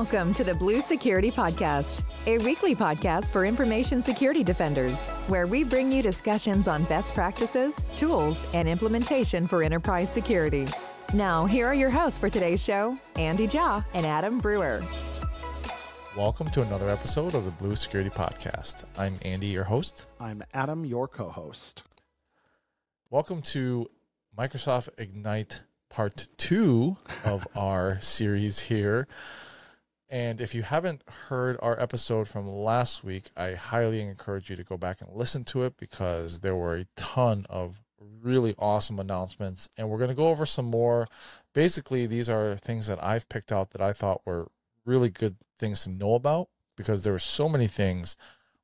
Welcome to the Blue Security Podcast, a weekly podcast for information security defenders, where we bring you discussions on best practices, tools, and implementation for enterprise security. Now, here are your hosts for today's show Andy Jaw and Adam Brewer. Welcome to another episode of the Blue Security Podcast. I'm Andy, your host. I'm Adam, your co host. Welcome to Microsoft Ignite Part 2 of our series here. And if you haven't heard our episode from last week, I highly encourage you to go back and listen to it because there were a ton of really awesome announcements. And we're going to go over some more. Basically, these are things that I've picked out that I thought were really good things to know about because there were so many things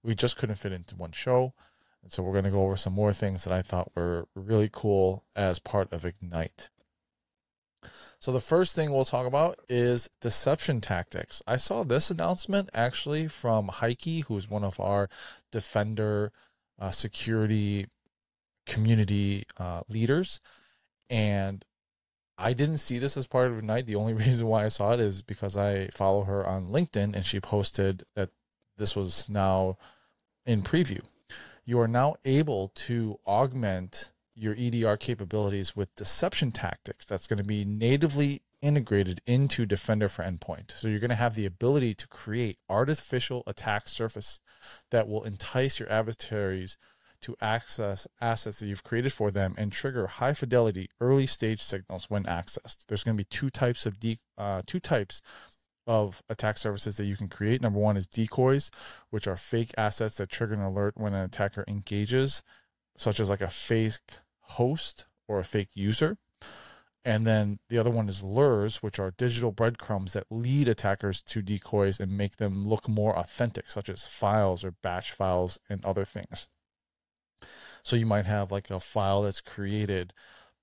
we just couldn't fit into one show. And so we're going to go over some more things that I thought were really cool as part of Ignite. So the first thing we'll talk about is deception tactics. I saw this announcement actually from Heike, who's one of our defender uh, security community uh, leaders, and I didn't see this as part of Ignite. The only reason why I saw it is because I follow her on LinkedIn, and she posted that this was now in preview. You are now able to augment your EDR capabilities with deception tactics that's going to be natively integrated into Defender for Endpoint. So you're going to have the ability to create artificial attack surface that will entice your adversaries to access assets that you've created for them and trigger high fidelity early stage signals when accessed. There's going to be two types of de- uh, two types of attack surfaces that you can create. Number one is decoys, which are fake assets that trigger an alert when an attacker engages, such as like a fake host or a fake user. And then the other one is lures, which are digital breadcrumbs that lead attackers to decoys and make them look more authentic, such as files or batch files and other things. So you might have like a file that's created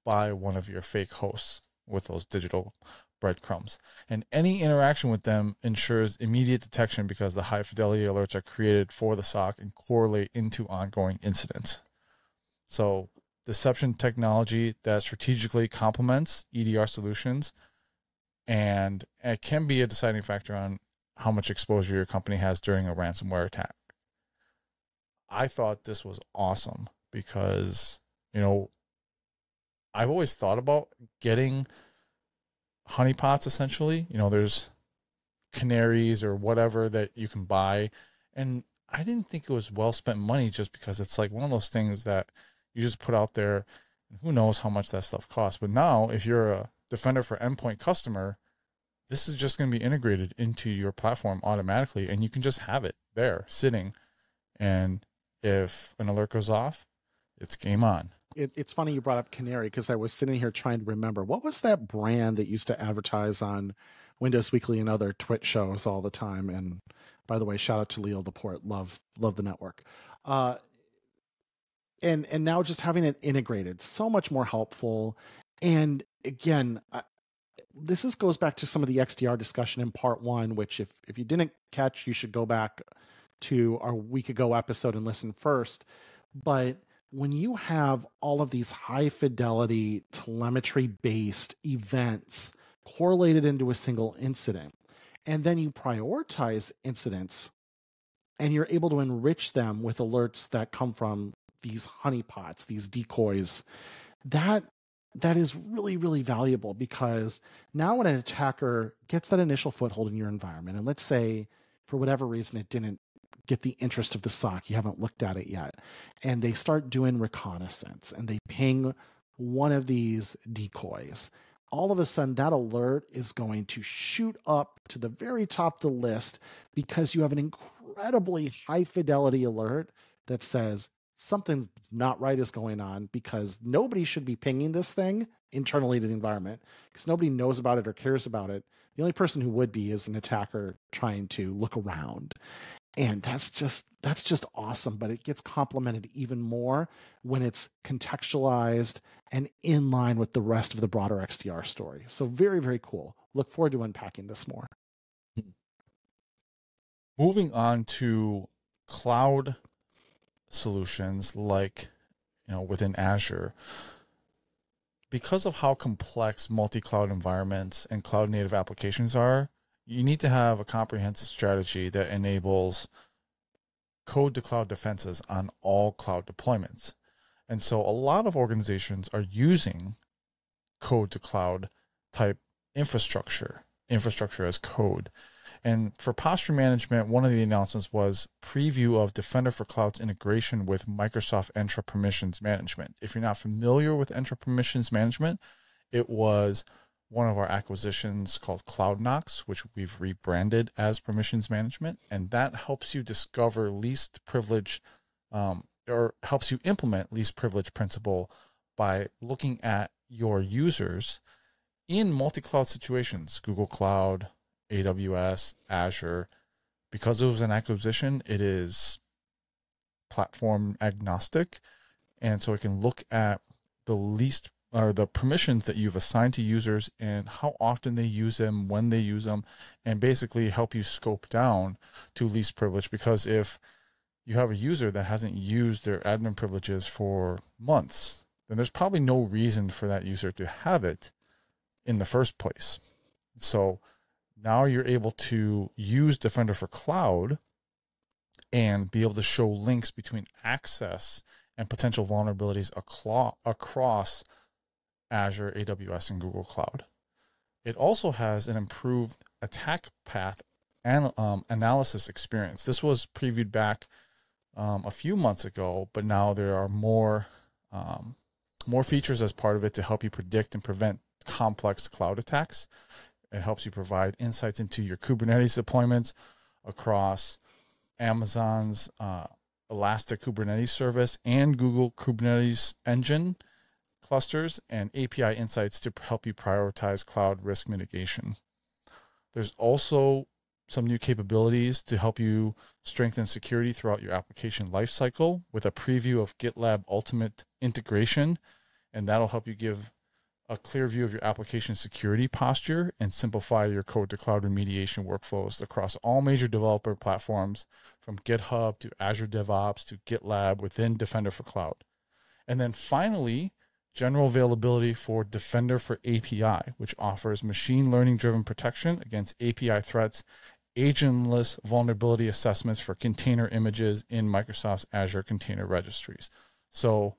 by one of your fake hosts with those digital breadcrumbs. And any interaction with them ensures immediate detection because the high fidelity alerts are created for the SOC and correlate into ongoing incidents. So deception technology that strategically complements EDR solutions and it can be a deciding factor on how much exposure your company has during a ransomware attack. I thought this was awesome because, you know, I've always thought about getting honeypots essentially. You know, there's canaries or whatever that you can buy. And I didn't think it was well spent money just because it's like one of those things that you just put out there and who knows how much that stuff costs. But now if you're a defender for endpoint customer, this is just going to be integrated into your platform automatically and you can just have it there sitting. And if an alert goes off, it's game on. It, it's funny you brought up Canary because I was sitting here trying to remember what was that brand that used to advertise on Windows Weekly and other TWiT shows all the time. And by the way, shout out to Leo Laporte, love love the network. Uh, and and now just having it integrated, so much more helpful. And again, I, this is goes back to some of the XDR discussion in part one, which if if you didn't catch, you should go back to our week ago episode and listen first. But when you have all of these high fidelity telemetry based events correlated into a single incident, and then you prioritize incidents and you're able to enrich them with alerts that come from these honeypots, these decoys, that that is really really valuable because now when an attacker gets that initial foothold in your environment and let's say for whatever reason it didn't get the interest of the SOC. You haven't looked at it yet. And they start doing reconnaissance and they ping one of these decoys. All of a sudden, that alert is going to shoot up to the very top of the list because you have an incredibly high fidelity alert that says something not right is going on because nobody should be pinging this thing internally to the environment because nobody knows about it or cares about it. The only person who would be is an attacker trying to look around. And that's just that's just awesome but it gets complemented even more when it's contextualized and in line with the rest of the broader xdr story. So very very cool. Look forward to unpacking this more. Hmm. Moving on to cloud solutions like you know within azure because of how complex multi-cloud environments and cloud native applications are you need to have a comprehensive strategy that enables code to cloud defenses on all cloud deployments. And so a lot of organizations are using code to cloud type infrastructure, infrastructure as code. And for posture management, one of the announcements was preview of Defender for Cloud's integration with Microsoft Entra Permissions Management. If you're not familiar with Entra Permissions Management, it was one of our acquisitions called CloudKnox, which we've rebranded as Permissions Management, and that helps you discover least privilege um, or helps you implement least privilege principle by looking at your users in multi-cloud situations, Google Cloud, AWS, Azure. Because it was an acquisition, it is platform agnostic, and so it can look at the least or the permissions that you've assigned to users and how often they use them, when they use them, and basically help you scope down to least privilege. Because if you have a user that hasn't used their admin privileges for months, then there's probably no reason for that user to have it in the first place. So now you're able to use Defender for Cloud and be able to show links between access and potential vulnerabilities across Azure, AWS, and Google Cloud. It also has an improved attack path and um, analysis experience. This was previewed back um, a few months ago, but now there are more um, more features as part of it to help you predict and prevent complex cloud attacks. It helps you provide insights into your Kubernetes deployments across Amazon's uh, Elastic Kubernetes service and Google Kubernetes engine clusters and API insights to help you prioritize cloud risk mitigation. There's also some new capabilities to help you strengthen security throughout your application lifecycle with a preview of GitLab Ultimate integration, and that'll help you give a clear view of your application security posture and simplify your code to cloud remediation workflows across all major developer platforms from GitHub to Azure DevOps to GitLab within Defender for Cloud. And then finally, general availability for Defender for API, which offers machine learning driven protection against API threats, agentless vulnerability assessments for container images in Microsoft's Azure container registries. So,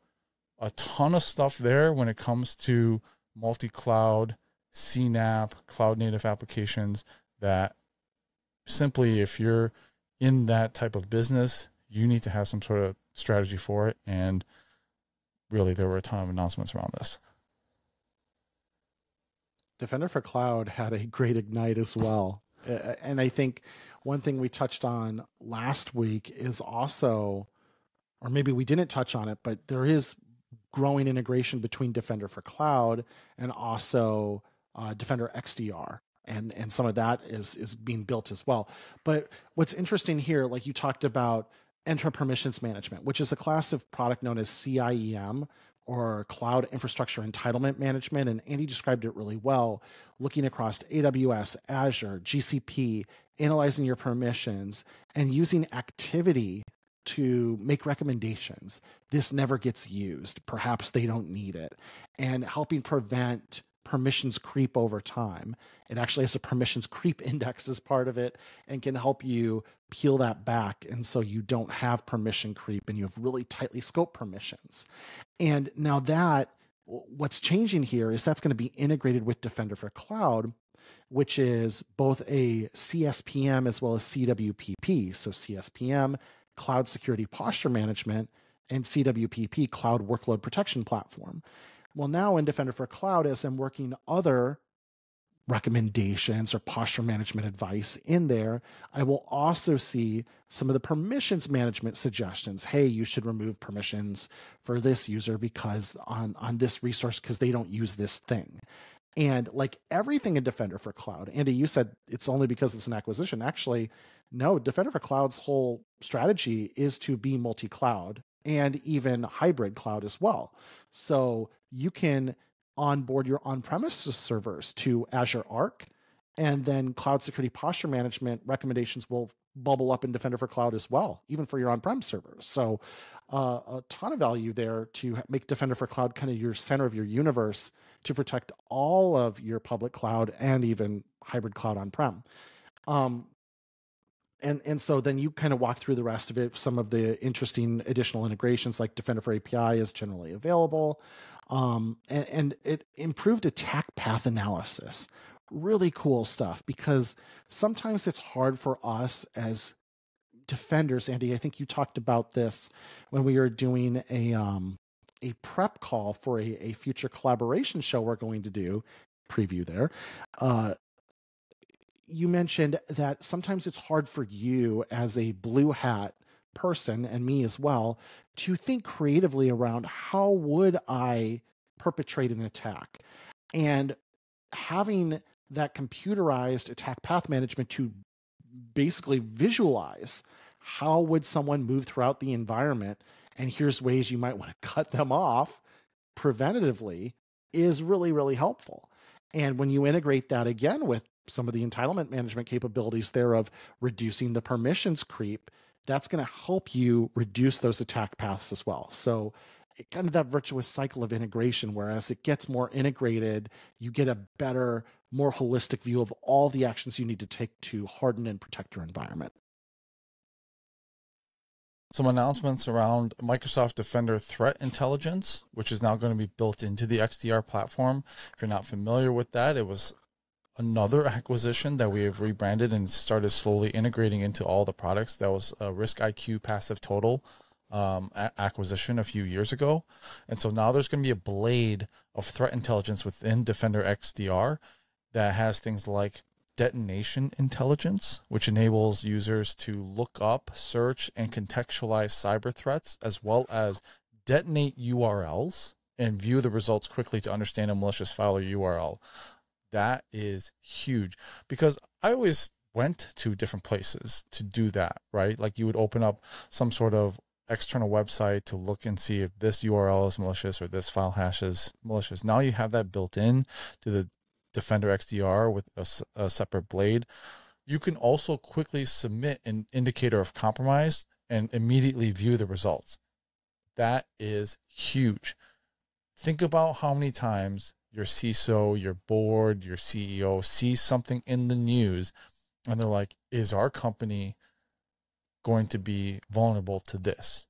a ton of stuff there when it comes to multi cloud, CNAPP, cloud native applications that simply, if you're in that type of business, you need to have some sort of strategy for it. And really, there were a ton of announcements around this. Defender for Cloud had a great Ignite as well. and I think one thing we touched on last week is also, or maybe we didn't touch on it, but there is growing integration between Defender for Cloud and also uh, Defender XDR. And, and some of that is is being built as well. But what's interesting here, like you talked about Entra Permissions Management, which is a class of product known as CIEM or Cloud Infrastructure Entitlement Management. And Andy described it really well, looking across AWS, Azure, GCP, analyzing your permissions, and using activity to make recommendations. This never gets used. Perhaps they don't need it. And helping prevent permissions creep over time. It actually has a permissions creep index as part of it and can help you peel that back. And so you don't have permission creep and you have really tightly scoped permissions. And now that what's changing here is that's going to be integrated with Defender for Cloud, which is both a CSPM as well as CWPP. So CSPM, Cloud Security Posture Management, and CWPP, Cloud Workload Protection Platform. Well, now in Defender for Cloud, as I'm working other recommendations or posture management advice in there, I will also see some of the permissions management suggestions. Hey, you should remove permissions for this user because on, on this resource, because they don't use this thing. And like everything in Defender for Cloud, Andy, you said it's only because it's an acquisition. Actually, no, Defender for Cloud's whole strategy is to be multi cloud and even hybrid cloud as well. So you can onboard your on premises servers to Azure Arc, and then cloud security posture management recommendations will bubble up in Defender for Cloud as well, even for your on prem servers. So uh, a ton of value there to make Defender for Cloud kind of your center of your universe to protect all of your public cloud and even hybrid cloud on prem. Um, and and so then you kind of walk through the rest of it. Some of the interesting additional integrations, like Defender for API, is generally available, um, and, and it improved attack path analysis. Really cool stuff because sometimes it's hard for us as defenders. Andy, I think you talked about this when we were doing a um, a prep call for a, a future collaboration show we're going to do. Preview there. Uh, you mentioned that sometimes it's hard for you as a blue hat person and me as well to think creatively around how would I perpetrate an attack and having that computerized attack path management to basically visualize how would someone move throughout the environment and here's ways you might want to cut them off preventatively is really really helpful and when you integrate that again with some of the entitlement management capabilities there of reducing the permissions creep, that's going to help you reduce those attack paths as well. So, eh, kind of that virtuous cycle of integration, whereas it gets more integrated, you get a better, more holistic view of all the actions you need to take to harden and protect your environment. Some announcements around Microsoft Defender Threat Intelligence, which is now going to be built into the XDR platform. If you're not familiar with that, it was another acquisition that we have rebranded and started slowly integrating into all the products. That was a RiskIQ PassiveTotal um, acquisition a few years ago, and so now there's going to be a blade of threat intelligence within Defender XDR that has things like detonation intelligence, which enables users to look up, search, and contextualize cyber threats, as well as detonate URLs and view the results quickly to understand a malicious file or URL that is huge because I always went to different places to do that, right? Like you would open up some sort of external website to look and see if this URL is malicious or this file hash is malicious. Now you have that built in to the Defender XDR with a, a separate blade. You can also quickly submit an indicator of compromise and immediately view the results. That is huge. Think about how many times your CISO, your board, your CEO sees something in the news and they're like, is our company going to be vulnerable to this?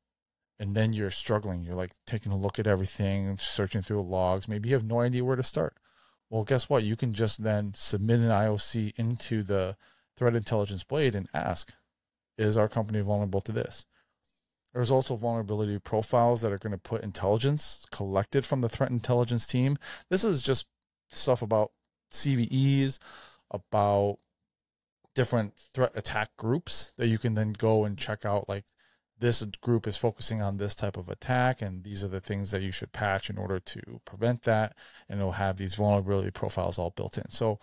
And then you're struggling. You're like taking a look at everything, searching through logs. Maybe you have no idea where to start. Well, guess what? You can just then submit an IOC into the threat intelligence blade and ask, is our company vulnerable to this? There's also vulnerability profiles that are going to put intelligence collected from the threat intelligence team. This is just stuff about CVEs, about different threat attack groups that you can then go and check out like this group is focusing on this type of attack and these are the things that you should patch in order to prevent that and it'll have these vulnerability profiles all built in. So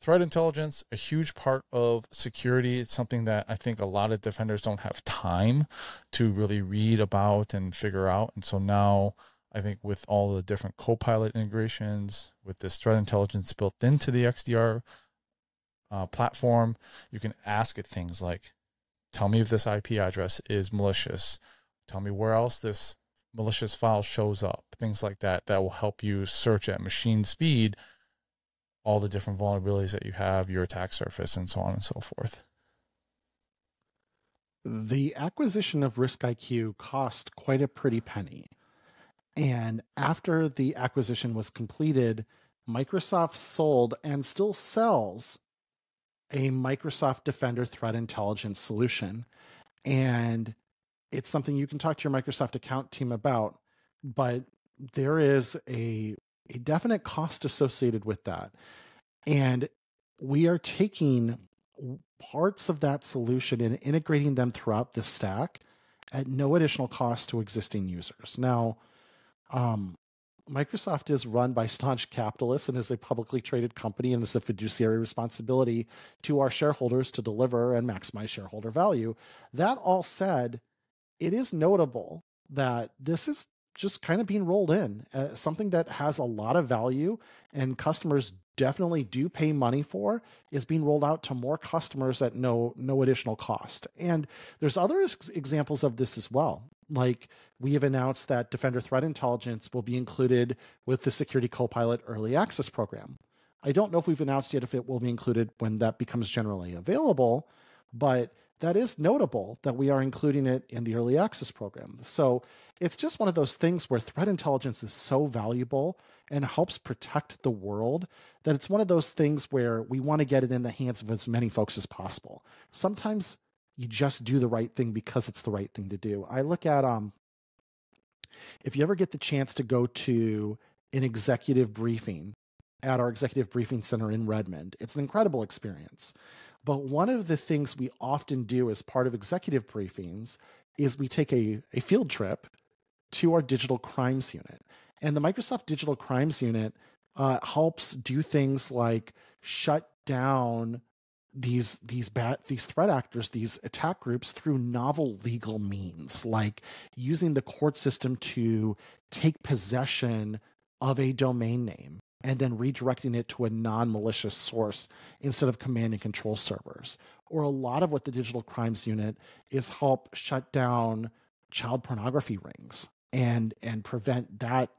threat intelligence a huge part of security. It's something that i think a lot of defenders don't have time to really read about and figure out. And so now i think with all the different copilot integrations with this threat intelligence built into the xdr uh, platform you can ask it things like tell me if this ip address is malicious tell me where else this malicious file shows up things like that that will help you search at machine speed all the different vulnerabilities that you have, your attack surface, and so on and so forth. The acquisition of RiskIQ cost quite a pretty penny. And after the acquisition was completed, Microsoft sold and still sells a Microsoft Defender threat intelligence solution. And it's something you can talk to your Microsoft account team about, but there is a a definite cost associated with that. And we are taking parts of that solution and integrating them throughout the stack at no additional cost to existing users. Now, um, Microsoft is run by staunch capitalists and is a publicly traded company and is a fiduciary responsibility to our shareholders to deliver and maximize shareholder value. That all said, it is notable that this is just kind of being rolled in, uh, something that has a lot of value and customers definitely do pay money for is being rolled out to more customers at no no additional cost. And there's other ex- examples of this as well. Like we have announced that Defender Threat Intelligence will be included with the Security Copilot Early Access program. I don't know if we've announced yet if it will be included when that becomes generally available, but that is notable that we are including it in the early access program. So it's just one of those things where threat intelligence is so valuable and helps protect the world that it's one of those things where we want to get it in the hands of as many folks as possible. Sometimes you just do the right thing because it's the right thing to do. I look at um if you ever get the chance to go to an executive briefing at our executive briefing center in Redmond, it's an incredible experience. But one of the things we often do as part of executive briefings is we take a, a field trip to our digital crimes unit. And the Microsoft Digital Crimes Unit uh, helps do things like shut down these these bad these threat actors these attack groups through novel legal means like using the court system to take possession of a domain name and then redirecting it to a non malicious source instead of command and control servers. Or a lot of what the Digital Crimes Unit is help shut down child pornography rings and and prevent that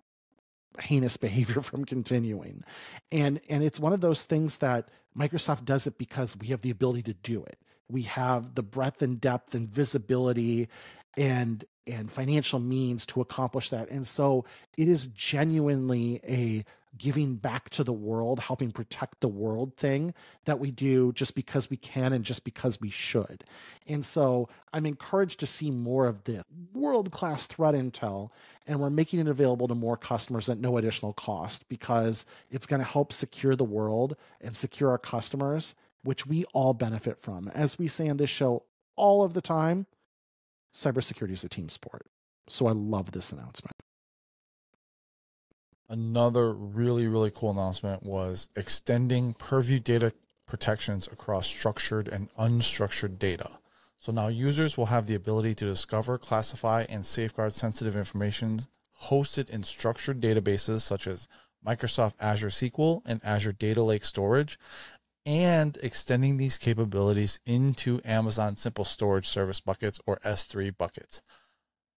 heinous behavior from continuing. And and it's one of those things that Microsoft does it because we have the ability to do it. We have the breadth and depth and visibility and and financial means to accomplish that. And so it is genuinely a giving back to the world, helping protect the world thing that we do just because we can and just because we should. And so I'm encouraged to see more of the world class threat intel, and we're making it available to more customers at no additional cost because it's going to help secure the world and secure our customers, which we all benefit from. As we say on this show all of the time, cybersecurity is a team sport. So I love this announcement. Another really, really cool announcement was extending purview data protections across structured and unstructured data. So now users will have the ability to discover, classify, and safeguard sensitive information hosted in structured databases such as Microsoft Azure SQL and Azure Data Lake Storage, and extending these capabilities into Amazon Simple Storage Service buckets or S3 buckets.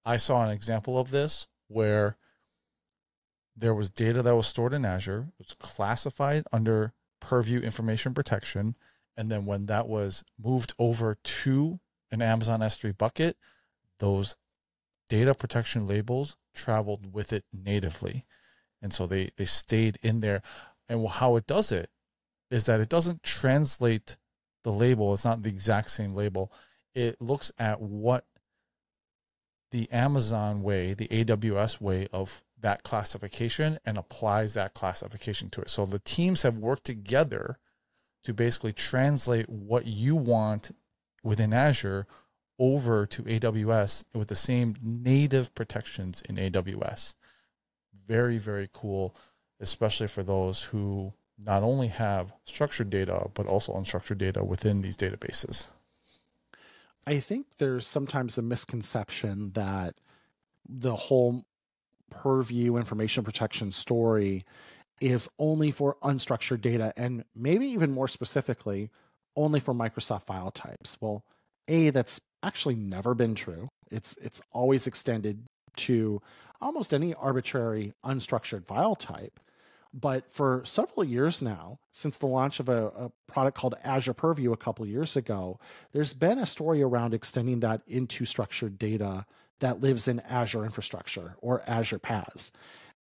I saw an example of this where there was data that was stored in Azure, it was classified under Purview Information Protection. And then when that was moved over to an Amazon S3 bucket, those data protection labels traveled with it natively. And so they, they stayed in there. And how it does it is that it doesn't translate the label, it's not the exact same label. It looks at what the Amazon way, the AWS way of that classification and applies that classification to it. So the teams have worked together to basically translate what you want within Azure over to AWS with the same native protections in AWS. Very, very cool, especially for those who not only have structured data, but also unstructured data within these databases. I think there's sometimes a misconception that the whole purview information protection story is only for unstructured data and maybe even more specifically only for Microsoft file types. Well, A that's actually never been true. It's it's always extended to almost any arbitrary unstructured file type. But for several years now, since the launch of a, a product called Azure Purview a couple years ago, there's been a story around extending that into structured data that lives in Azure infrastructure or Azure PaaS.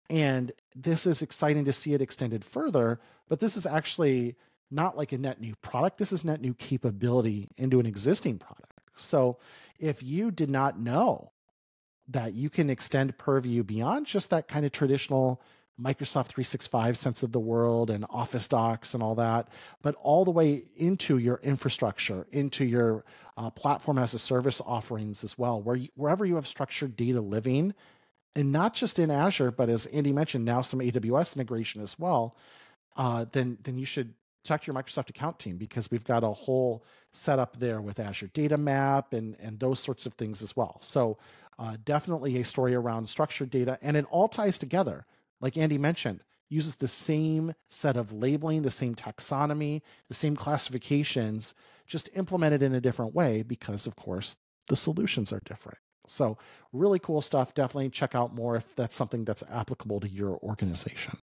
And this is exciting to see it extended further, but this is actually not like a net new product. This is net new capability into an existing product. So if you did not know that you can extend Purview beyond just that kind of traditional Microsoft 365 sense of the world and Office Docs and all that, but all the way into your infrastructure, into your uh, platform as a service offerings as well, where you, wherever you have structured data living, and not just in Azure, but as Andy mentioned, now some AWS integration as well. Uh, then then you should talk to your Microsoft account team because we've got a whole setup there with Azure Data Map and and those sorts of things as well. So uh, definitely a story around structured data, and it all ties together like Andy mentioned, uses the same set of labeling, the same taxonomy, the same classifications, just implemented in a different way because, of course, the solutions are different. So, really cool stuff. Definitely check out more if that's something that's applicable to your organization.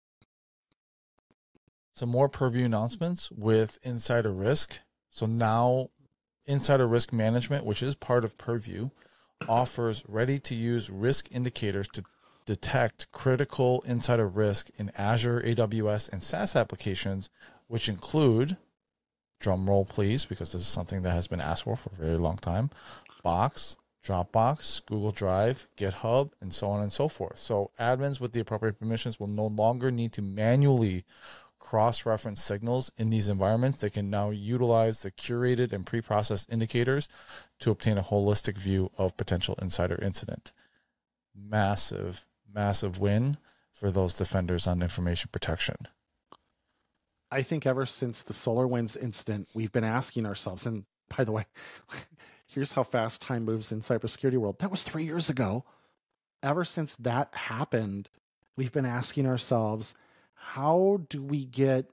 some more purview announcements with insider risk. So now insider risk management, which is part of purview, offers ready to use risk indicators to detect critical insider risk in Azure, AWS, and SaaS applications, which include drum roll please, because this is something that has been asked for for a very long time. Box, Dropbox, Google Drive, GitHub, and so on and so forth. So admins with the appropriate permissions will no longer need to manually cross-reference signals in these environments. They can now utilize the curated and pre-processed indicators to obtain a holistic view of potential insider incident. Massive, massive win for those defenders on information protection. I think ever since the SolarWinds incident, we've been asking ourselves, and by the way, here's how fast time moves in cybersecurity world. That was three years ago. Ever since that happened, we've been asking ourselves, how do we get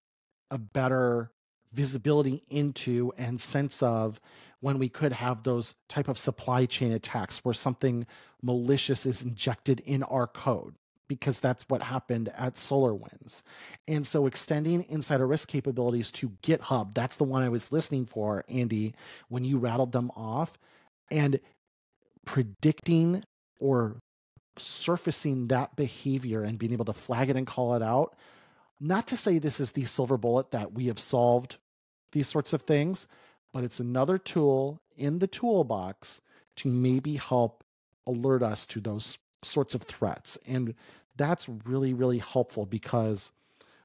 a better visibility into and sense of when we could have those type of supply chain attacks where something malicious is injected in our code because that's what happened at SolarWinds. And so extending insider risk capabilities to GitHub, that's the one I was listening for, Andy, when you rattled them off, and predicting or surfacing that behavior and being able to flag it and call it out. Not to say this is the silver bullet that we have solved these sorts of things, but it's another tool in the toolbox to maybe help alert us to those sorts of threats. And that's really, really helpful because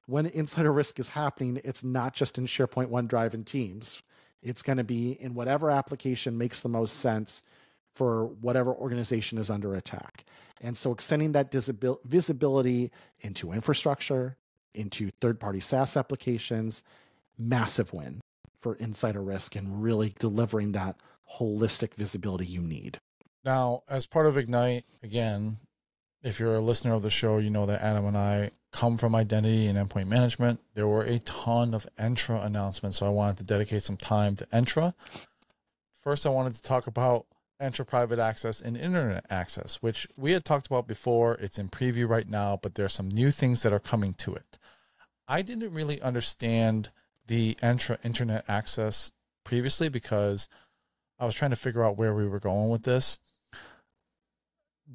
when insider risk is happening, it's not just in SharePoint, OneDrive, and Teams. It's going to be in whatever application makes the most sense for whatever organization is under attack. And so extending that visibility into infrastructure, into third party SaaS applications, massive win for insider risk and really delivering that holistic visibility you need. Now, as part of Ignite, again, if you're a listener of the show, you know that Adam and I come from identity and endpoint management. There were a ton of Entra announcements, so I wanted to dedicate some time to Entra. First, I wanted to talk about Entra Private Access and Internet Access, which we had talked about before. It's in preview right now, but there's some new things that are coming to it. I didn't really understand the Entra Internet Access previously because I was trying to figure out where we were going with this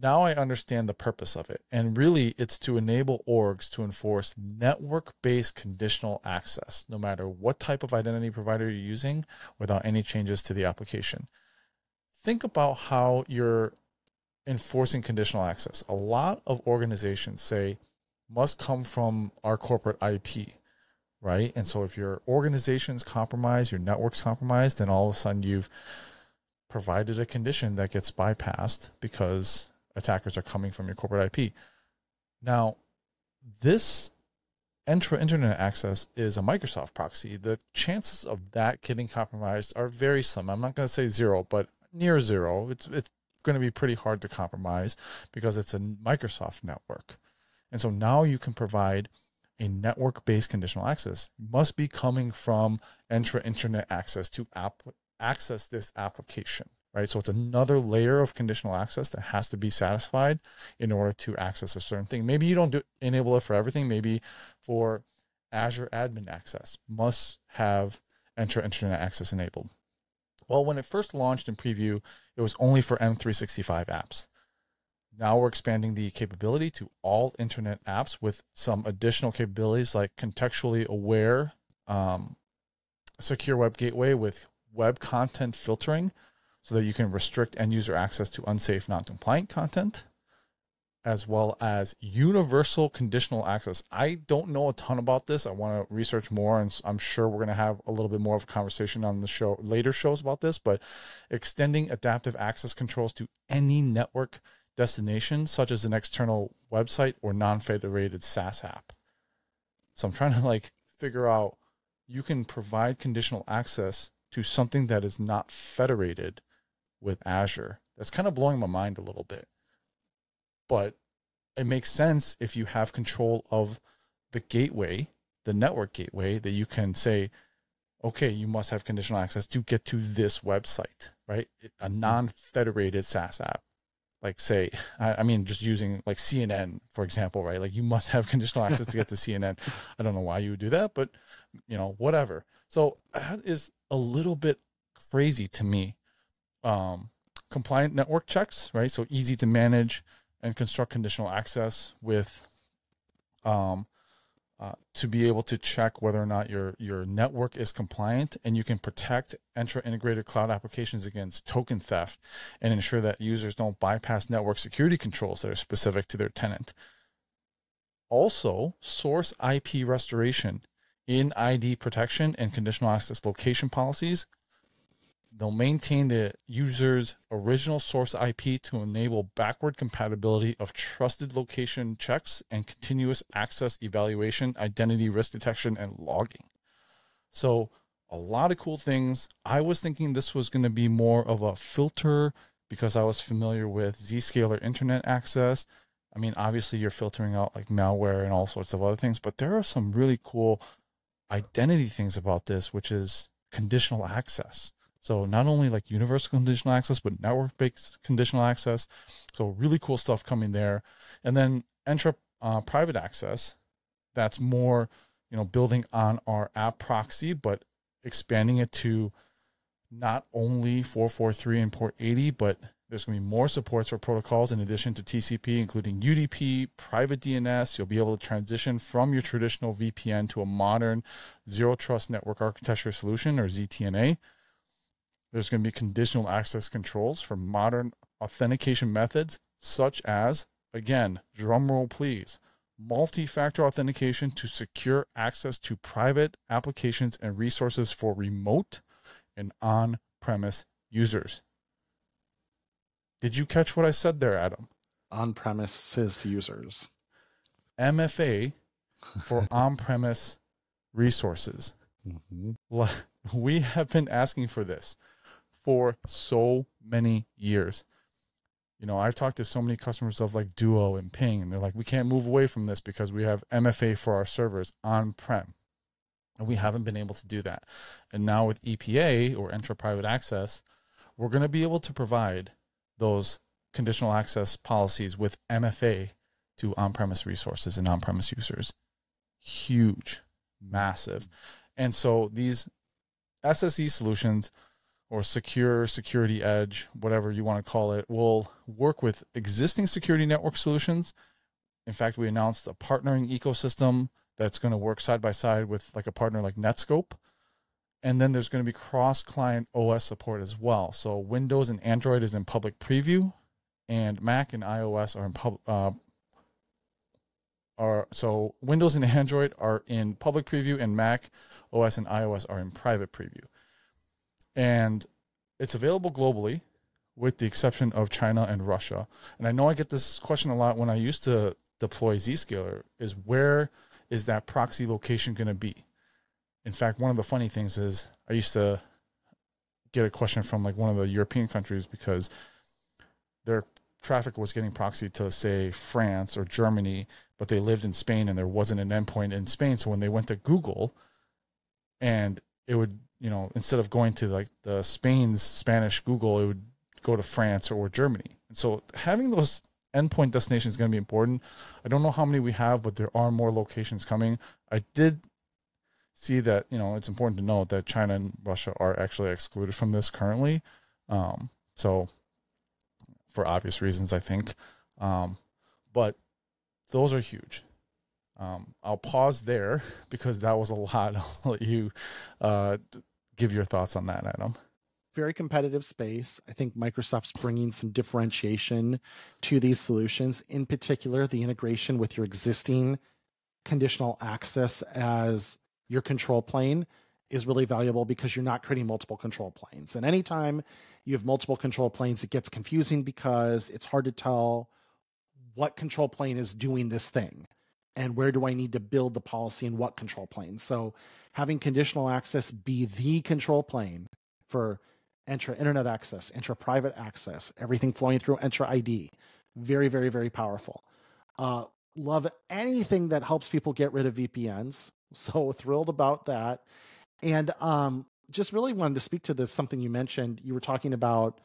now I understand the purpose of it. And really, it's to enable orgs to enforce network based conditional access, no matter what type of identity provider you're using, without any changes to the application. Think about how you're enforcing conditional access. A lot of organizations say must come from our corporate IP, right? And so if your organization's compromised, your network's compromised, then all of a sudden you've provided a condition that gets bypassed because attackers are coming from your corporate IP. Now, this Entra Internet Access is a Microsoft proxy. The chances of that getting compromised are very slim. I'm not going to say zero, but near zero. It's it's going to be pretty hard to compromise because it's a Microsoft network. And so now you can provide a network-based conditional access. must be coming from Entra internet Access to access this application right? So it's another layer of conditional access that has to be satisfied in order to access a certain thing. Maybe you don't do, enable it for everything. Maybe for Azure admin access must have Entra internet Access enabled. Well, when it first launched in preview, it was only for M365 apps. Now we're expanding the capability to all internet apps with some additional capabilities like contextually aware um, secure web gateway with web content filtering so that you can restrict end user access to unsafe, non compliant content, as well as universal conditional access. I don't know a ton about this. I want to research more, and I'm sure we're going to have a little bit more of a conversation on the show later shows about this. But extending adaptive access controls to any network destination, such as an external website or non federated SaaS app. So I'm trying to like figure out you can provide conditional access to something that is not federated with Azure. That's kind of blowing my mind a little bit. But it makes sense if you have control of the gateway, the network gateway, that you can say, okay, you must have conditional access to get to this website, right? A mm-hmm. non federated SaaS app like say I, I, mean just using like cnn for example right? Like you must have conditional access to get to cnn i don't know why you would do that but you know whatever. So that is a little bit crazy to me. Um compliant network checks right? So easy to manage and construct conditional access with um uh, to be able to check whether or not your your network is compliant and you can protect Entra integrated cloud applications against token theft and ensure that users don't bypass network security controls that are specific to their tenant. Also, source IP restoration in ID protection and conditional access location policies They'll maintain the user's original source IP to enable backward compatibility of trusted location checks and continuous access evaluation, identity risk detection, and logging. So, a lot of cool things. I was thinking this was going to be more of a filter because I was familiar with Zscaler internet access. I mean, obviously, you're filtering out like malware and all sorts of other things, but there are some really cool identity things about this, which is conditional access. So not only like universal conditional access, but network-based conditional access. So really cool stuff coming there. And then Entra uh, private access. That's more, you know, building on our app proxy, but expanding it to not only 443 and port 80, but there's going to be more supports for protocols in addition to TCP, including UDP, private DNS. You'll be able to transition from your traditional VPN to a modern zero trust network architecture solution or ZTNA. There's going to be conditional access controls for modern authentication methods, such as, again, drumroll please, multi factor authentication to secure access to private applications and resources for remote and on premise users. Did you catch what I said there, Adam? On premises users. MFA for on premise resources. Mm-hmm. We have been asking for this for so many years. You know, I've talked to so many customers of like Duo and Ping, and they're like, we can't move away from this because we have MFA for our servers on prem. And we haven't been able to do that. And now with EPA or Entra Private Access, we're going to be able to provide those conditional access policies with MFA to on premise resources and on premise users. Huge, massive. And so these SSE solutions or secure security edge, whatever you want to call it, will work with existing security network solutions. In fact, we announced a partnering ecosystem that's going to work side by side with like a partner like Netskope. And then there's going to be cross client OS support as well. So Windows and Android is in public preview, and Mac and iOS are in public. Uh, are so Windows and Android are in public preview, and Mac OS and iOS are in private preview and it's available globally with the exception of China and Russia. And I know I get this question a lot when I used to deploy Zscaler is where is that proxy location going to be? In fact, one of the funny things is I used to get a question from like one of the European countries because their traffic was getting proxied to say France or Germany, but they lived in Spain and there wasn't an endpoint in Spain. So when they went to Google and it would you know, instead of going to like the Spain's Spanish Google, it would go to France or Germany. And so having those endpoint destinations is going to be important. I don't know how many we have, but there are more locations coming. I did see that, you know, it's important to note that China and Russia are actually excluded from this currently. Um, so for obvious reasons, I think. Um, but those are huge. Um, I'll pause there because that was a lot. I'll let you uh, give your thoughts on that, Adam. Very competitive space. I think Microsoft's bringing some differentiation to these solutions, in particular, the integration with your existing conditional access as your control plane is really valuable because you're not creating multiple control planes. And anytime you have multiple control planes, it gets confusing because it's hard to tell what control plane is doing this thing and where do I need to build the policy and what control plane. So having conditional access be the control plane for Entra internet access, Entra private access, everything flowing through Entra ID. Very, very, very powerful. Uh, love anything that helps people get rid of VPNs. So thrilled about that. And um, just really wanted to speak to this something you mentioned. You were talking about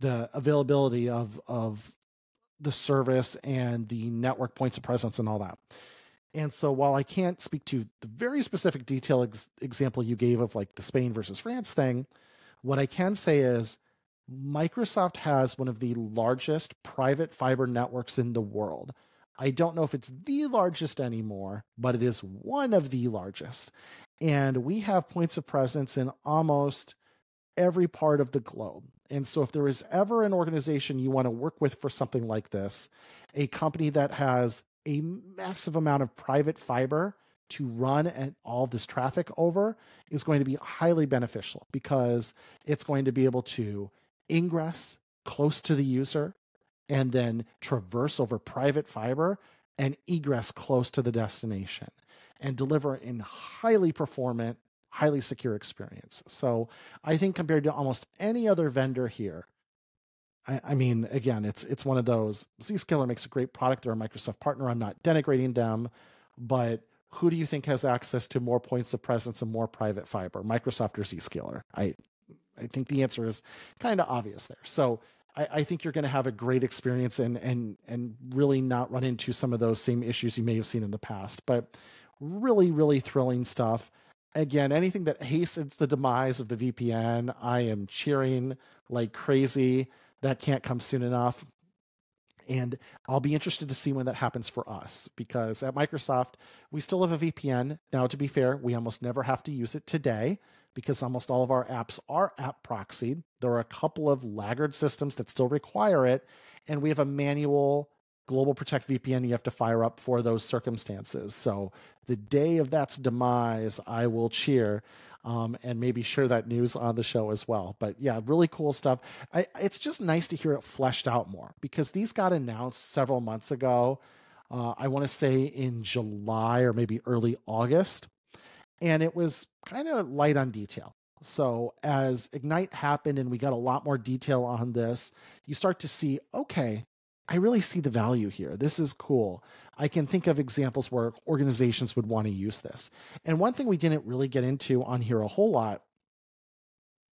the availability of of the service and the network points of presence and all that. And so while I can't speak to the very specific detail ex- example you gave of like the Spain versus France thing, what I can say is Microsoft has one of the largest private fiber networks in the world. I don't know if it's the largest anymore, but it is one of the largest. And we have points of presence in almost every part of the globe. And so, if there is ever an organization you want to work with for something like this, a company that has a massive amount of private fiber to run and all this traffic over is going to be highly beneficial because it's going to be able to ingress close to the user and then traverse over private fiber and egress close to the destination and deliver in highly performant highly secure experience. So I think compared to almost any other vendor here, I, I, mean, again, it's it's one of those. Zscaler makes a great product. They're a Microsoft partner. I'm not denigrating them, but who do you think has access to more points of presence and more private fiber, Microsoft or Zscaler? I I think the answer is kind of obvious there. So I, I think you're going to have a great experience and and and really not run into some of those same issues you may have seen in the past. But really, really thrilling stuff again, anything that hastens the demise of the VPN, I am cheering like crazy. That can't come soon enough. And I'll be interested to see when that happens for us because at Microsoft, we still have a VPN. Now, to be fair, we almost never have to use it today because almost all of our apps are app proxied. There are a couple of laggard systems that still require it. And we have a manual GlobalProtect VPN you have to fire up for those circumstances. So the day of that's demise, I will cheer. Um, and maybe share that news on the show as well. But yeah, really cool stuff. I, it's just nice to hear it fleshed out more because these got announced several months ago. Uh, I want to say in July or maybe early August. And it was kind of light on detail. So as Ignite happened and we got a lot more detail on this, you start to see okay, I really see the value here. This is cool. I can think of examples where organizations would want to use this. And one thing we didn't really get into on here a whole lot,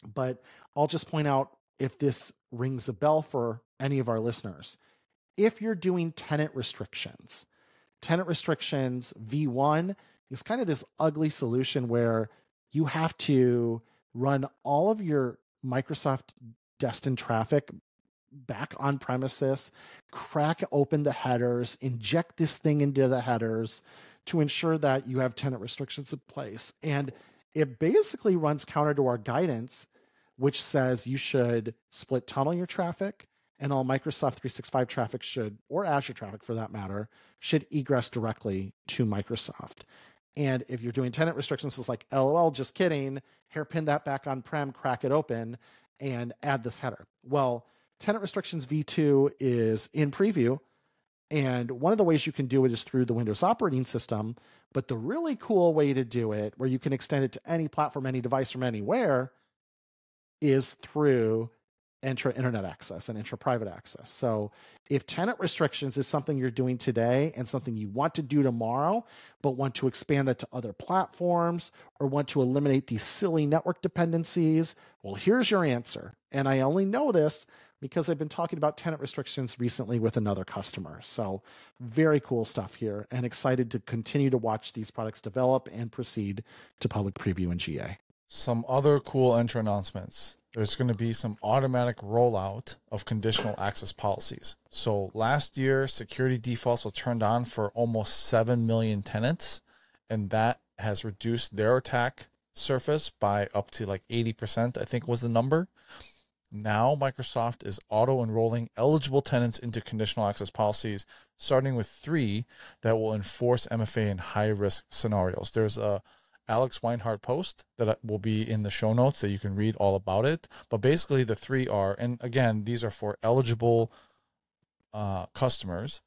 but I'll just point out if this rings a bell for any of our listeners. If you're doing tenant restrictions, tenant restrictions V1 is kind of this ugly solution where you have to run all of your Microsoft destined traffic back on premises, crack open the headers, inject this thing into the headers to ensure that you have tenant restrictions in place. And it basically runs counter to our guidance, which says you should split tunnel your traffic and all Microsoft 365 traffic should, or Azure traffic for that matter, should egress directly to Microsoft. And if you're doing tenant restrictions, it's like, LOL, just kidding, hairpin that back on prem, crack it open, and add this header. Well, Tenant Restrictions v2 is in preview. And one of the ways you can do it is through the Windows operating system. But the really cool way to do it, where you can extend it to any platform, any device from anywhere, is through Entra internet access and Entra private access. So if tenant restrictions is something you're doing today and something you want to do tomorrow, but want to expand that to other platforms or want to eliminate these silly network dependencies, well, here's your answer. And I only know this because I've been talking about tenant restrictions recently with another customer. So, very cool stuff here and excited to continue to watch these products develop and proceed to public preview and GA. Some other cool Entra announcements. There's going to be some automatic rollout of conditional access policies. So, last year, security defaults were turned on for almost 7 million tenants, and that has reduced their attack surface by up to like 80%, I think was the number. Now, Microsoft is auto enrolling eligible tenants into conditional access policies, starting with three that will enforce MFA in high risk scenarios. There's a Alex Weinert post that will be in the show notes that you can read all about it. But basically, the three are, and again, these are for eligible uh, customers.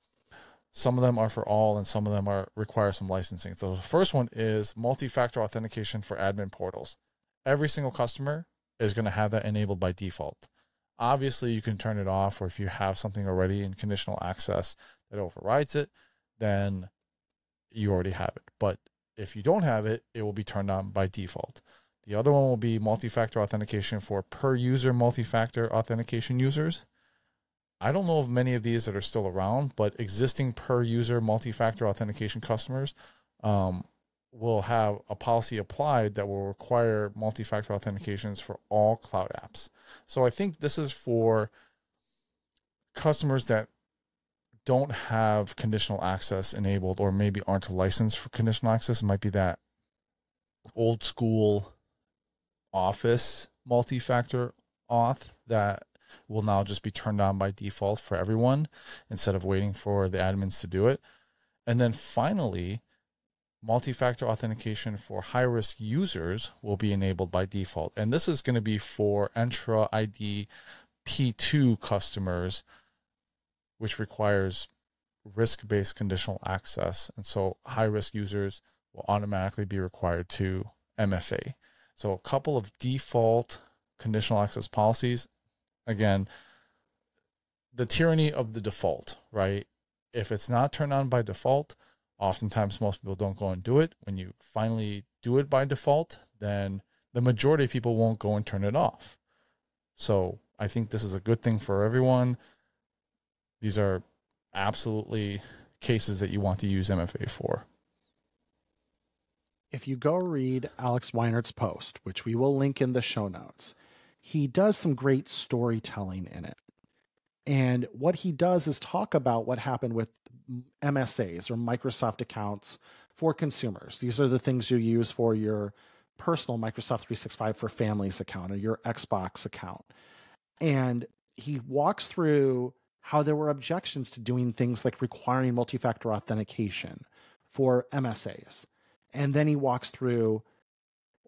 Some of them are for all, and some of them are require some licensing. So the first one is multi-factor authentication for admin portals. Every single customer is going to have that enabled by default. Obviously, you can turn it off, or if you have something already in conditional access that overrides it, then you already have it. But if you don't have it, it will be turned on by default. The other one will be multi factor authentication for per user multi factor authentication users. I don't know of many of these that are still around, but existing per user multi factor authentication customers um, will have a policy applied that will require multi factor authentications for all cloud apps. So I think this is for customers that don't have conditional access enabled or maybe aren't licensed for conditional access. It might be that old school office multi factor auth that will now just be turned on by default for everyone instead of waiting for the admins to do it. And then finally, multi factor authentication for high risk users will be enabled by default. And this is going to be for Entra ID P2 customers, which requires risk based conditional access. And so high risk users will automatically be required to MFA. So a couple of default conditional access policies again, the tyranny of the default, right? If it's not turned on by default, oftentimes most people don't go and do it. When you finally do it by default, then the majority of people won't go and turn it off. So I think this is a good thing for everyone. These are absolutely cases that you want to use MFA for. If you go read Alex Weinert's post, which we will link in the show notes, he does some great storytelling in it. And what he does is talk about what happened with MSAs or Microsoft accounts for consumers. These are the things you use for your personal Microsoft 365 for families account or your Xbox account. And he walks through how there were objections to doing things like requiring multi factor authentication for MSAs. And then he walks through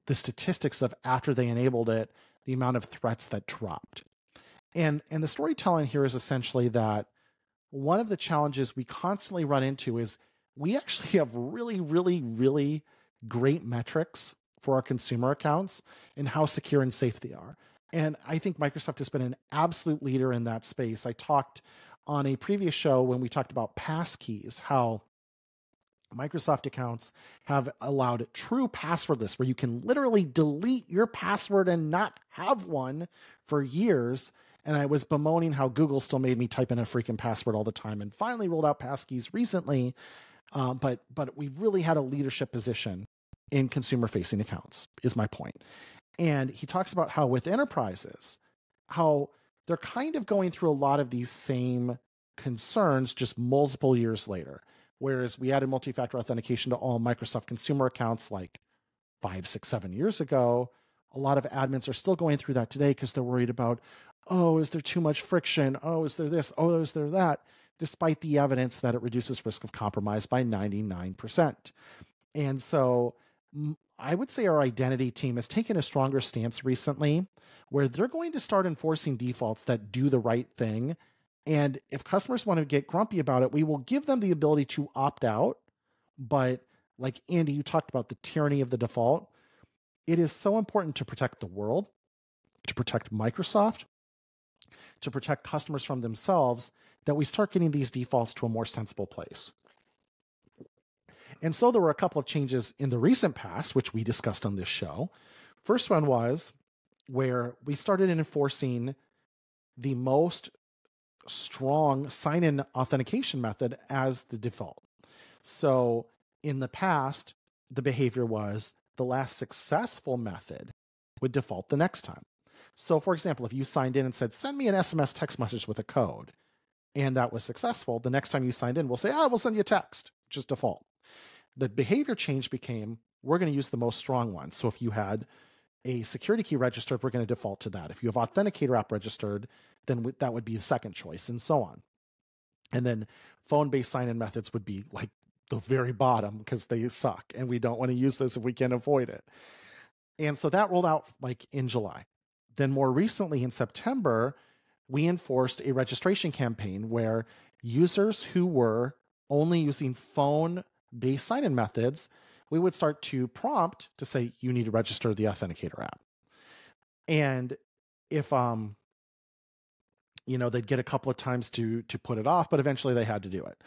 the statistics of after they enabled it, the amount of threats that dropped. And and the storytelling here is essentially that one of the challenges we constantly run into is we actually have really really really great metrics for our consumer accounts and how secure and safe they are. And I think Microsoft has been an absolute leader in that space. I talked on a previous show when we talked about passkeys, how Microsoft accounts have allowed true passwordless, where you can literally delete your password and not have one for years. And I was bemoaning how Google still made me type in a freaking password all the time, and finally rolled out passkeys recently. Uh, but but we really had a leadership position in consumer facing accounts. Is my point. And he talks about how with enterprises, how they're kind of going through a lot of these same concerns just multiple years later Whereas we added multi factor authentication to all Microsoft consumer accounts like five, six, seven years ago. A lot of admins are still going through that today because they're worried about, oh, is there too much friction? Oh, is there this? Oh, is there that? Despite the evidence that it reduces risk of compromise by 99%. And so I would say our identity team has taken a stronger stance recently where they're going to start enforcing defaults that do the right thing and if customers want to get grumpy about it, we will give them the ability to opt out. But like Andy, you talked about the tyranny of the default. It is so important to protect the world, to protect Microsoft, to protect customers from themselves that we start getting these defaults to a more sensible place. And so there were a couple of changes in the recent past, which we discussed on this show. First one was where we started enforcing the most strong sign in authentication method as the default. So in the past, the behavior was the last successful method would default the next time. So, for example, if you signed in and said, send me an SMS text message with a code, and that was successful, the next time you signed in, we'll say, ah, we'll send you a text, just default. The behavior change became, we're going to use the most strong one. So, if you had a security key registered, we're going to default to that. If you have authenticator app registered, then that would be the second choice, and so on. And then phone based sign in methods would be like the very bottom because they suck and we don't want to use this if we can avoid it. And so that rolled out like in July. Then, more recently in September, we enforced a registration campaign where users who were only using phone based sign in methods, we would start to prompt to say, you need to register the Authenticator app. And if um you know they'd get a couple of times to to put it off but eventually they had to do it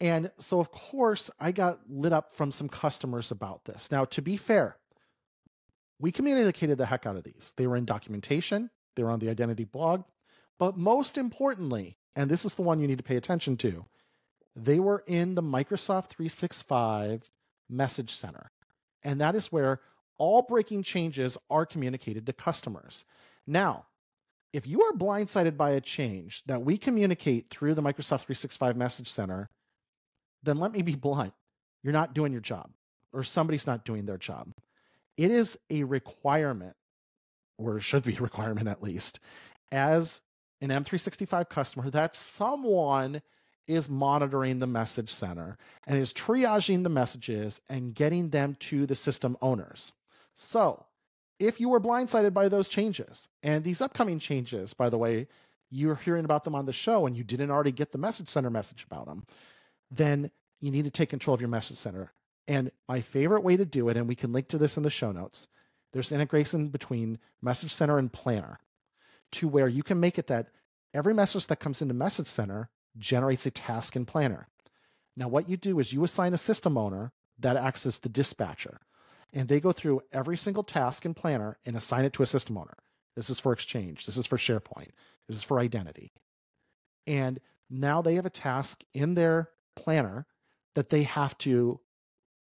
and so of course i got lit up from some customers about this now to be fair we communicated the heck out of these they were in documentation they were on the identity blog but most importantly and this is the one you need to pay attention to. They were in the Microsoft 365 Message Center. And that is where all breaking changes are communicated to customers. Now, if you are blindsided by a change that we communicate through the Microsoft 365 Message Center, then let me be blunt. You're not doing your job, or somebody's not doing their job. It is a requirement, or should be a requirement at least, as an M365 customer that someone is monitoring the message center and is triaging the messages and getting them to the system owners. So, if you were blindsided by those changes, and these upcoming changes, by the way, you're hearing about them on the show and you didn't already get the message center message about them, then you need to take control of your message center. And my favorite way to do it, and we can link to this in the show notes, there's integration between message center and planner to where you can make it that every message that comes into message center generates a task in planner. Now, what you do is you assign a system owner that acts as the dispatcher, and they go through every single task in planner and assign it to a system owner. This is for Exchange. This is for SharePoint. This is for identity. And now they have a task in their planner that they have to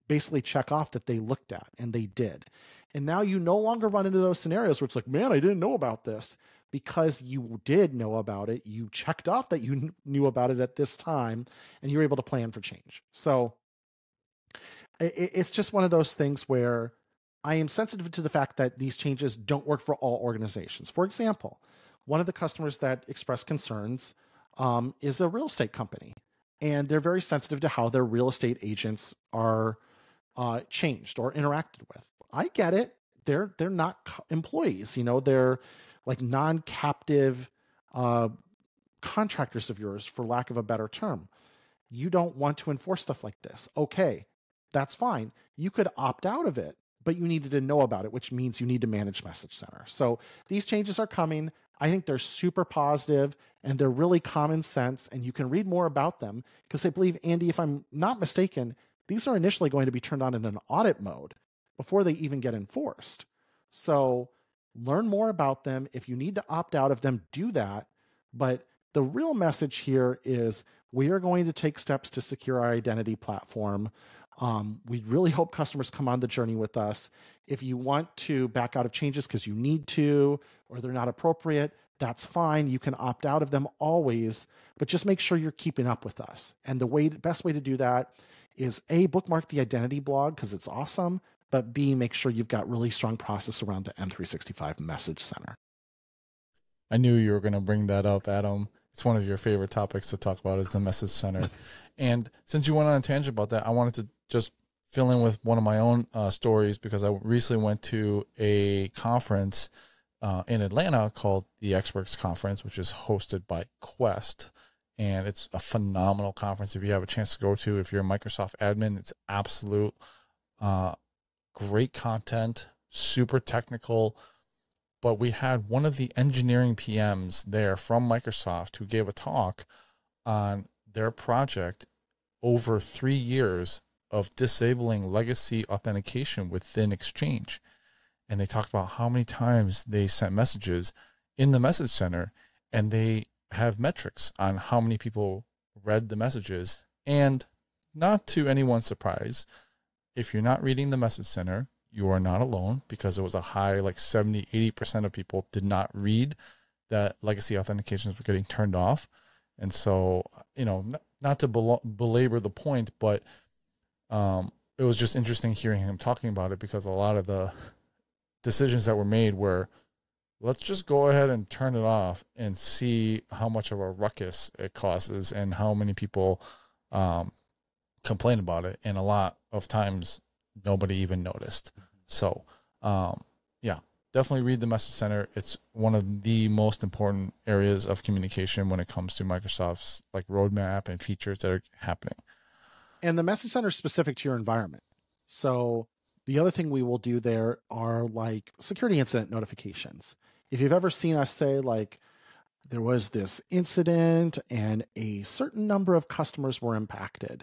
basically check off that they looked at and they did. And now you no longer run into those scenarios where it's like, man, I didn't know about this because you did know about it. You checked off that you knew about it at this time and you were able to plan for change. So it's just one of those things where I am sensitive to the fact that these changes don't work for all organizations. For example, one of the customers that expressed concerns um, is a real estate company, and they're very sensitive to how their real estate agents are uh, changed or interacted with. I get it; they're they're not employees, you know, they're like non-captive uh, contractors of yours, for lack of a better term. You don't want to enforce stuff like this. Okay, that's fine. You could opt out of it, but you needed to know about it, which means you need to manage Message Center. So these changes are coming. I think they're super positive and they're really common sense, and you can read more about them because I believe, Andy, if I'm not mistaken, these are initially going to be turned on in an audit mode before they even get enforced. So learn more about them. If you need to opt out of them, do that. But the real message here is we are going to take steps to secure our identity platform. Um, we really hope customers come on the journey with us. If you want to back out of changes because you need to or they're not appropriate, that's fine. You can opt out of them always, but just make sure you're keeping up with us. And the way best way to do that is a bookmark the identity blog because it's awesome, but B make sure you've got really strong process around the M365 message center. I knew you were going to bring that up, Adam. It's one of your favorite topics to talk about is the message center. and since you went on a tangent about that, I wanted to just fill in with one of my own uh, stories because I recently went to a conference uh, in Atlanta called the Experts Conference, which is hosted by Quest. And it's a phenomenal conference if you have a chance to go to. If you're a Microsoft admin, it's absolute uh, great content, super technical. But we had one of the engineering PMs there from Microsoft who gave a talk on their project over three years of disabling legacy authentication within Exchange. And they talked about how many times they sent messages in the message center and they have metrics on how many people read the messages. And not to anyone's surprise, if you're not reading the message center, you are not alone because it was a high, like 70, 80% of people did not read that legacy authentications were getting turned off. And so, you know, not, to bel- belabor the point, but um, it was just interesting hearing him talking about it because a lot of the decisions that were made were let's just go ahead and turn it off and see how much of a ruckus it causes and how many people um, complain about it. And a lot of times nobody even noticed. So, um, yeah, definitely read the message center. It's one of the most important areas of communication when it comes to Microsoft's like roadmap and features that are happening. And the message center is specific to your environment. So the other thing we will do there are like security incident notifications. If you've ever seen us say like there was this incident and a certain number of customers were impacted,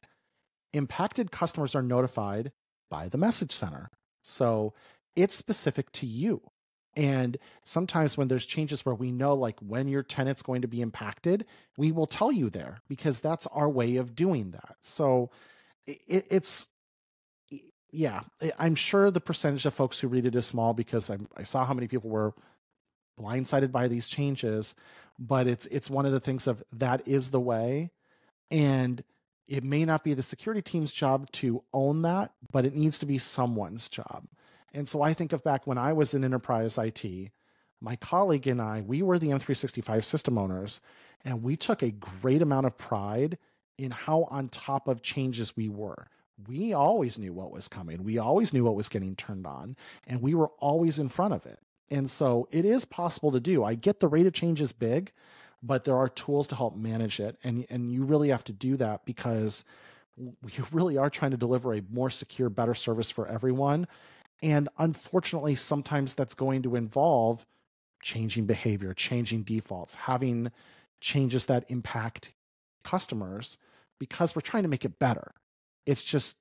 impacted customers are notified by the message center. So it's specific to you. And sometimes when there's changes where we know like when your tenant's going to be impacted, we will tell you there because that's our way of doing that. So it, it's yeah, I'm sure the percentage of folks who read it is small because I, I saw how many people were blindsided by these changes. But it's it's one of the things of that is the way, and it may not be the security team's job to own that, but it needs to be someone's job. And so I think of back when I was in enterprise IT, my colleague and I, we were the M365 system owners, and we took a great amount of pride in how on top of changes we were. We always knew what was coming. We always knew what was getting turned on, and we were always in front of it. And so it is possible to do. I get the rate of change is big, but there are tools to help manage it. And, and you really have to do that because we really are trying to deliver a more secure, better service for everyone. And unfortunately, sometimes that's going to involve changing behavior, changing defaults, having changes that impact customers because we're trying to make it better. It's just,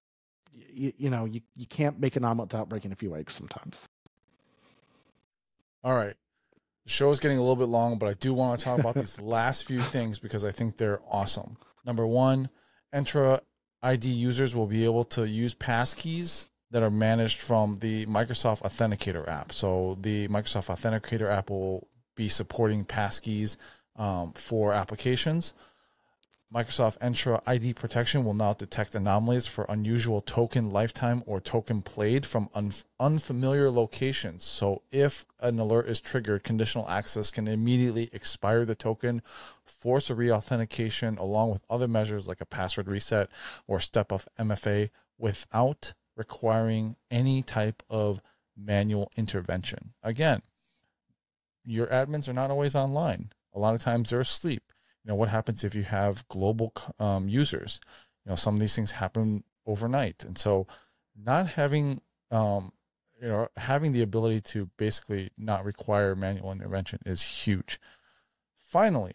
you, you know, you, you can't make an omelet without breaking a few eggs sometimes. All right. The show is getting a little bit long, but I do want to talk about these last few things because I think they're awesome. Number one, Entra ID users will be able to use passkeys that are managed from the Microsoft Authenticator app. So the Microsoft Authenticator app will be supporting passkeys um, for applications. Microsoft Entra ID protection will now detect anomalies for unusual token lifetime or token played from un- unfamiliar locations. So, if an alert is triggered, conditional access can immediately expire the token, force a reauthentication, along with other measures like a password reset or step off MFA without requiring any type of manual intervention. Again, your admins are not always online. A lot of times they're asleep. You know, what happens if you have global um, users? You know, some of these things happen overnight. And so not having, um, you know, having the ability to basically not require manual intervention is huge. Finally,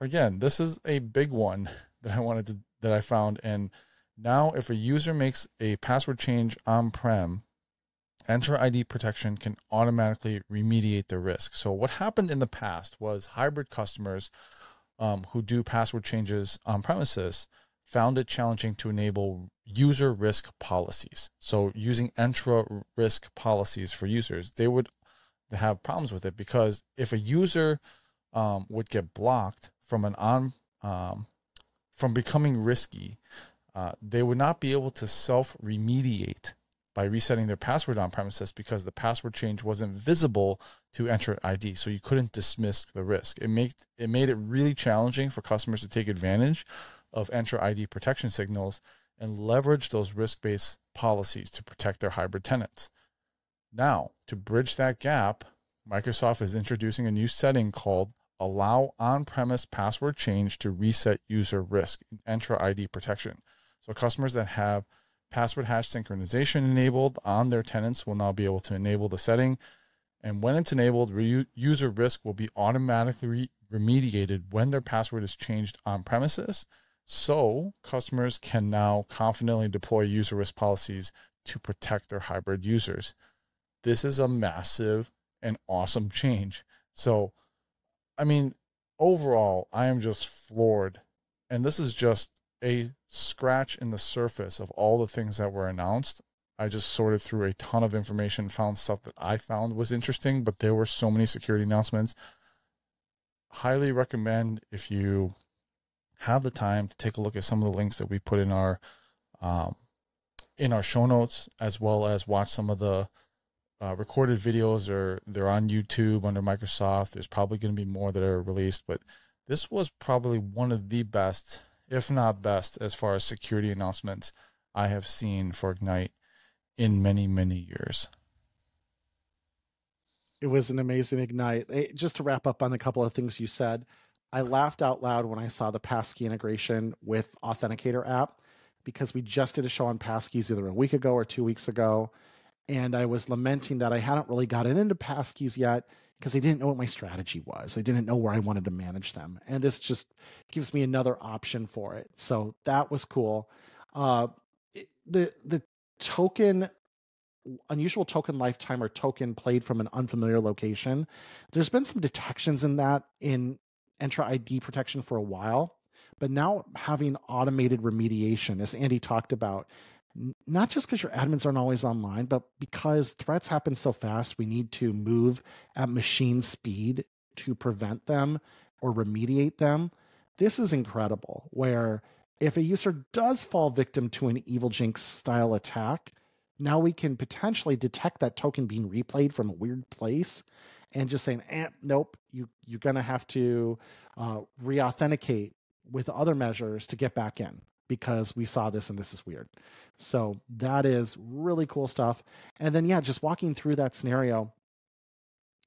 again, this is a big one that I wanted to, that I found. And now, if a user makes a password change on prem, Entra ID protection can automatically remediate the risk. So, what happened in the past was hybrid customers um, who do password changes on premises found it challenging to enable user risk policies. So, using Entra risk policies for users, they would have problems with it because if a user um, would get blocked from an on um, from becoming risky, uh, they would not be able to self remediate by resetting their password on premises because the password change wasn't visible to Entra ID. So you couldn't dismiss the risk. It made it made it really challenging for customers to take advantage of Entra ID protection signals and leverage those risk-based policies to protect their hybrid tenants. Now, to bridge that gap, Microsoft is introducing a new setting called allow on-premise password change to reset user risk in Entra ID protection. So customers that have password hash synchronization enabled on their tenants will now be able to enable the setting. And when it's enabled, user risk will be automatically re- remediated when their password is changed on premises. So customers can now confidently deploy user risk policies to protect their hybrid users. This is a massive and awesome change. So, I mean, overall, I am just floored. And this is just a scratch in the surface of all the things that were announced. I just sorted through a ton of information, found stuff that I found was interesting, but there were so many security announcements. Highly recommend if you have the time to take a look at some of the links that we put in our um, in our show notes, as well as watch some of the uh, recorded videos. Or they're on YouTube under Microsoft. There's probably going to be more that are released, but this was probably one of the best if not best, as far as security announcements I have seen for Ignite in many, many years. It was an amazing Ignite. Just to wrap up on a couple of things you said, I laughed out loud when I saw the Passkey integration with Authenticator app because we just did a show on passkeys either a week ago or two weeks ago. And I was lamenting that I hadn't really gotten into passkeys yet because I didn't know what my strategy was. I didn't know where I wanted to manage them. And this just gives me another option for it. So that was cool. Uh, the the token unusual token lifetime or token played from an unfamiliar location. There's been some detections in that in Entra ID protection for a while, but now having automated remediation, as Andy talked about, not just because your admins aren't always online, but because threats happen so fast, we need to move at machine speed to prevent them or remediate them. This is incredible. Where if a user does fall victim to an Evilginx style attack, now we can potentially detect that token being replayed from a weird place and just saying, eh, nope, you, you're going to have to uh, re authenticate with other measures to get back in because we saw this and this is weird. So that is really cool stuff. And then, yeah, just walking through that scenario,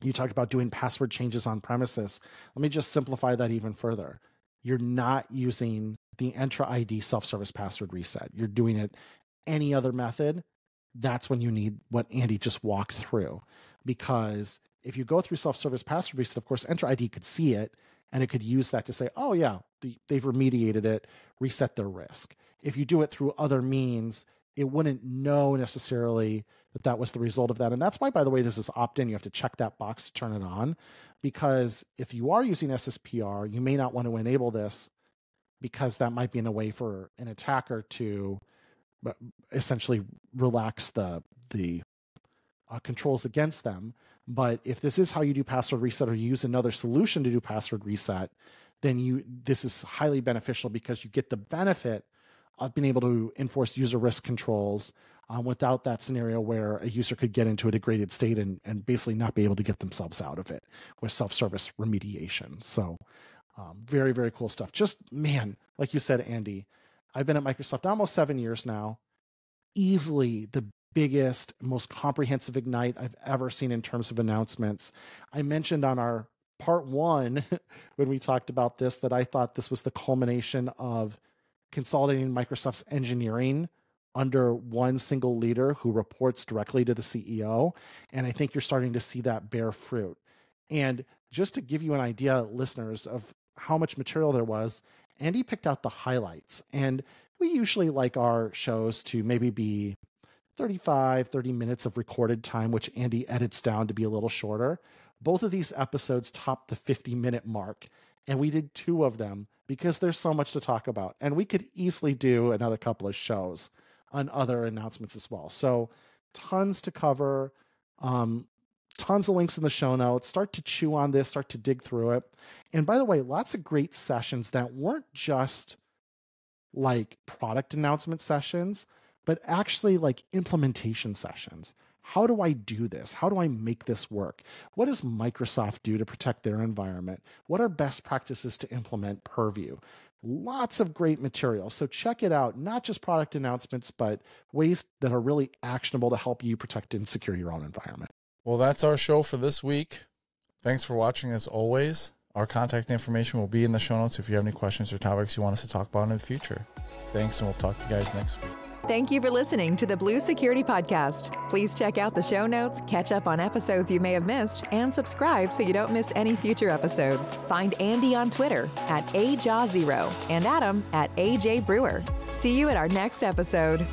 you talked about doing password changes on premises. Let me just simplify that even further. You're not using the Entra ID self service password reset, you're doing it any other method. That's when you need what Andy just walked through. Because if you go through self service password reset, of course, Entra ID could see it and it could use that to say, oh, yeah, they've remediated it, reset their risk. If you do it through other means, it wouldn't know necessarily that that was the result of that. And that's why, by the way, this is opt in. You have to check that box to turn it on because if you are using SSPR, you may not want to enable this because that might be in a way for an attacker to essentially relax the the uh, controls against them. But if this is how you do password reset or you use another solution to do password reset, then you this is highly beneficial because you get the benefit of being able to enforce user risk controls um, without that scenario where a user could get into a degraded state and, and basically not be able to get themselves out of it with self-service remediation. So um, very, very cool stuff. Just man, like you said, Andy, I've been at Microsoft almost seven years now. Easily the biggest, most comprehensive Ignite I've ever seen in terms of announcements. I mentioned on our part one, when we talked about this, that I thought this was the culmination of consolidating Microsoft's engineering under one single leader who reports directly to the CEO. And I think you're starting to see that bear fruit. And just to give you an idea, listeners, of how much material there was, Andy picked out the highlights. And we usually like our shows to maybe be 35, 30 minutes of recorded time, which Andy edits down to be a little shorter. Both of these episodes topped the 50 minute mark, and we did two of them because there's so much to talk about. And we could easily do another couple of shows on other announcements as well. So, tons to cover. Um, tons of links in the show notes. Start to chew on this, start to dig through it. And by the way, lots of great sessions that weren't just like product announcement sessions, but actually like implementation sessions. How do I do this? How do I make this work? What does Microsoft do to protect their environment? What are best practices to implement Purview? Lots of great material. So check it out, not just product announcements, but ways that are really actionable to help you protect and secure your own environment. Well, that's our show for this week. Thanks for watching as always. Our contact information will be in the show notes if you have any questions or topics you want us to talk about in the future. Thanks, and we'll talk to you guys next week. Thank you for listening to the Blue Security Podcast. Please check out the show notes, catch up on episodes you may have missed, and subscribe so you don't miss any future episodes. Find Andy on Twitter at AJaw0 and Adam at AJ Brewer. See you at our next episode.